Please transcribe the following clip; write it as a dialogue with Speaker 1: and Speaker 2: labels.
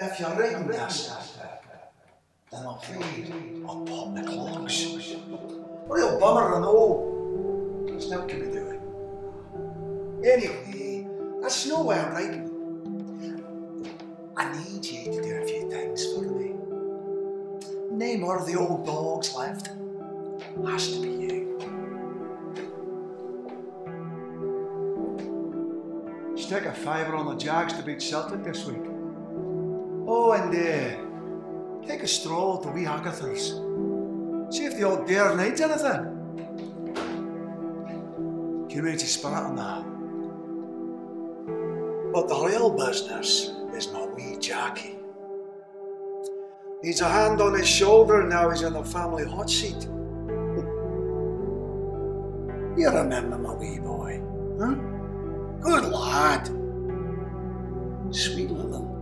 Speaker 1: if you're riding this, then I'm afraid I'll pop the clogs. Real bummer, I know. There's nothing to be doing. Anyway, that's no way I'm riding. I need you to do a few things for me. Name of the old dogs left. Has to be you.
Speaker 2: Stick a fiver on the Jags to beat Celtic this week. Oh, and uh, take a stroll to wee Agatha's. See if the old dare needs anything. Community spirit on that.
Speaker 1: But the real business is my wee Jackie. Needs a hand on his shoulder now he's in the family hot seat. You remember my wee boy, huh? Good lad. Sweet little